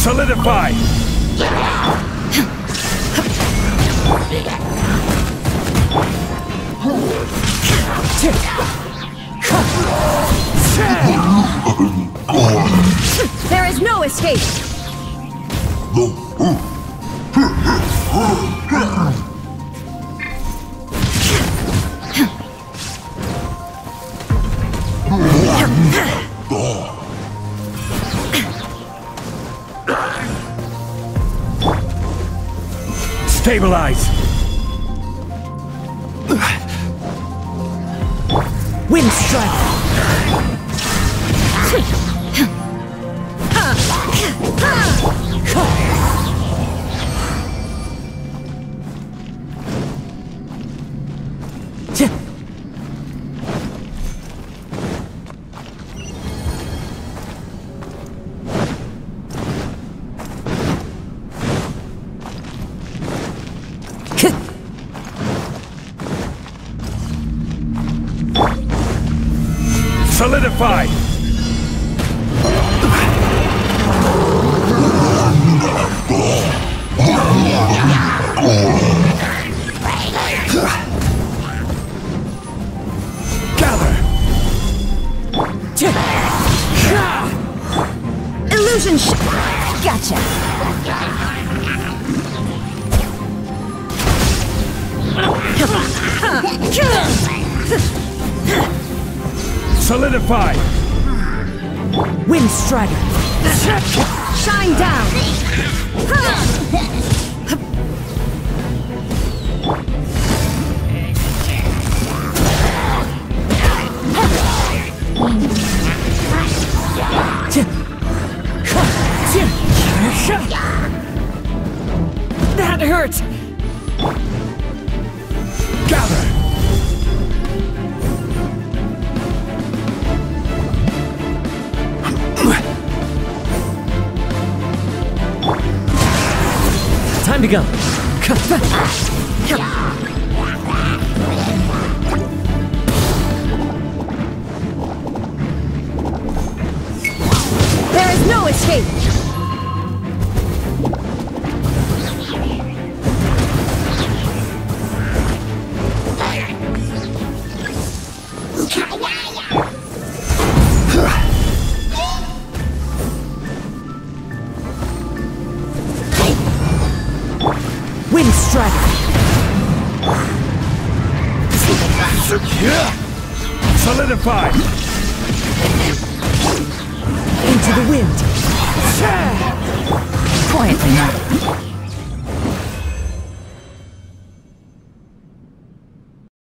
Solidify! There is no escape! Stabilize! Wind strike! Solidify! Gather! Illusion Gotcha! Solidify! Wind strider! Shine down! That hurt! Gather! Time to go. There is no escape! Wind strider! Solidify! Into the wind! Quietly now.